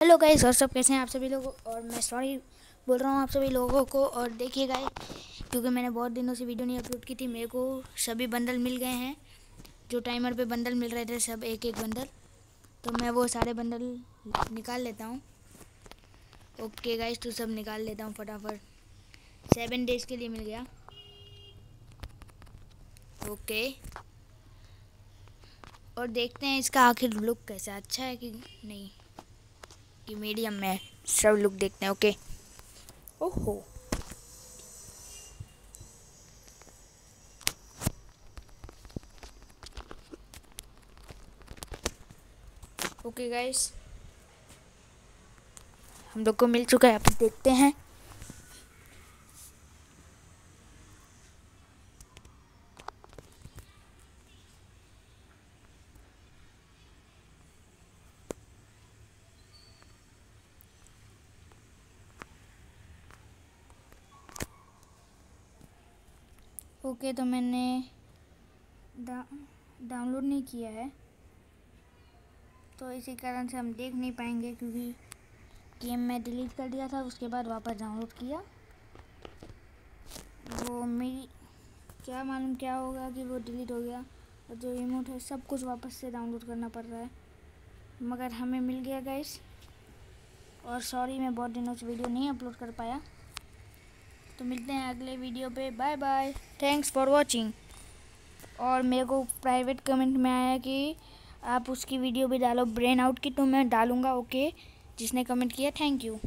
Hello guys, और सब कैसे हैं आप सभी लोग? और मैं सॉरी बोल रहा हूँ आप सभी लोगों को, और देखिए गाइस, क्योंकि मैंने बहुत दिनों से वीडियो नहीं अपलोड की थी, मेरे को सभी बंडल मिल गए हैं। जो टाइमर पे बंडल मिल रहे थे, सब एक एक बंडल। तो मैं वो सारे बंडल निकाल लेता हूँ। ओके गाइस तो सब निकाल लेता हूँ फटाफट। सेवन डेज़ के लिए मिल गया। ओके और देखते हैं इसका आखिर लुक कैसा अच्छा है कि नहीं। कि मीडियम में सब लुक देखते हैं ओके ओहो। ओके गाइस हम लोग को मिल चुका है, आप देखते हैं। ओके तो मैंने डा, डाउनलोड नहीं किया है। तो इसी कारण से हम देख नहीं पाएँगे क्योंकि गेम मैं डिलीट कर दिया था उसके बाद वापस डाउनलोड किया। वो मेरी क्या मालूम क्या होगा कि वो डिलीट हो गया और जो रिमोट है सब कुछ वापस से डाउनलोड करना पड़ रहा है। मगर हमें मिल गया गैस और सॉरी मैं बहुत दिनों से वीडियो नहीं अपलोड कर पाया। तो मिलते हैं अगले वीडियो पे। Bye bye thanks for watching और मेरे को प्राइवेट कमेंट में आया कि आप उसकी वीडियो भी डालो ब्रेन आउट की तो मैं डालूँगा ओके जिसने कमेंट किया थैंक यू